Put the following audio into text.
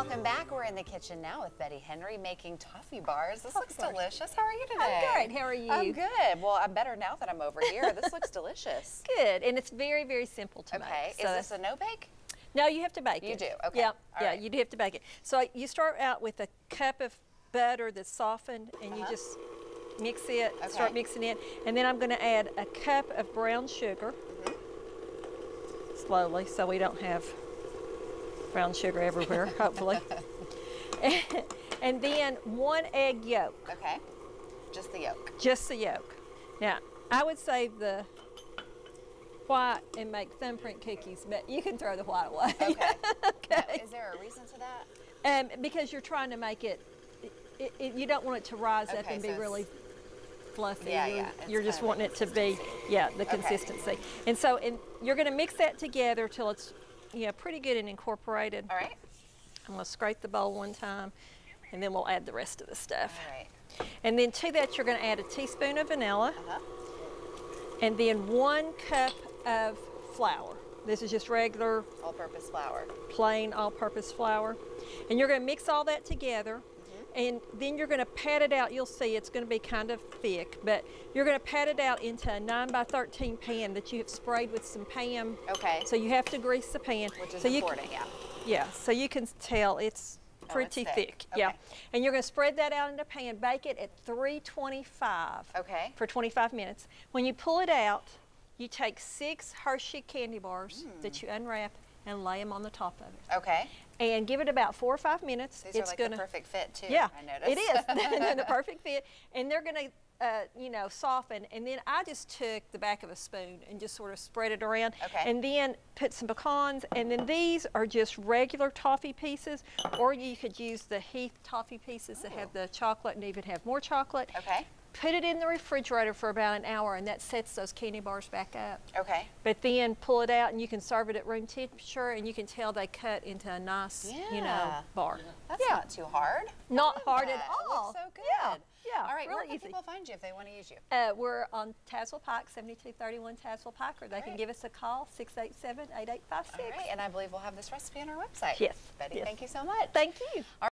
Welcome back. We're in the kitchen now with Betty Henry making toffee bars. This looks delicious. How are you today? I'm great. How are you? I'm good. Well, I'm better now that I'm over here. This looks delicious. Good, and it's very, very simple to Okay. make. Is this a no bake? no, you have to bake You it. You do, okay. Yeah, All yeah, right. you do have to bake it. So you start out with a cup of butter that's softened, and you Uh-huh. just mix it, Okay. start mixing it, and then I'm going to add a cup of brown sugar, Mm-hmm. slowly, so we don't have brown sugar everywhere, hopefully. and then one egg yolk. Okay. Just the yolk. just the yolk. Now, I would save the white and make thumbprint cookies, but you can throw the white away. Okay. okay. Now, is there a reason to that? Um, because you're trying to make it, it, it, you don't want it to rise up and be so it's- really fluffy. Yeah, you're, yeah, You're just wanting it to be, yeah, the Okay. consistency. And so, and you're going to mix that together till it's, know, pretty good and incorporated. All right. I'm going to scrape the bowl one time, and then we'll add the rest of the stuff. All right. And then to that, you're going to add a teaspoon of vanilla. Uh-huh. and then one cup of flour. This is just regular, All-purpose flour. plain, all-purpose flour. And you're going to mix all that together. And then you're going to pat it out. You'll see it's going to be kind of thick, but you're going to pat it out into a 9 by 13 pan that you have sprayed with some Pam. Okay. So you have to grease the pan. Which is so you important, Can, yeah. yeah, so you can tell it's Oh, pretty it's thick. thick. Yeah. And you're going to spread that out in the pan, bake it at 325 Okay. for 25 minutes. When you pull it out, you take six Hershey candy bars Hmm. that you unwrap and lay them on the top of it. Okay. And give it about four or five minutes. These it's are like gonna, the perfect fit too. yeah, I noticed. it is. They're the perfect fit, and they're gonna, uh, you know, soften. And then I just took the back of a spoon and just sort of spread it around. Okay. And then put some pecans, and then these are just regular toffee pieces, or you could use the Heath toffee pieces that have the chocolate and even have more chocolate. Okay. Put it in the refrigerator for about an hour, and that sets those candy bars back up. Okay. But then pull it out, and you can serve it at room temperature, and you can tell they cut into a nice, you know, bar. That's yeah. not too hard. Not hard that. at all. looks so good. Yeah, yeah, All right. where can easy. people find you if they want to use you? Uh, we're on Tazewell Pike, 7231 Tazewell Pike, or they can give us a call, 687 8856. All right. And I believe we'll have this recipe on our website. Yes, Betty, yes. thank you so much. Thank you.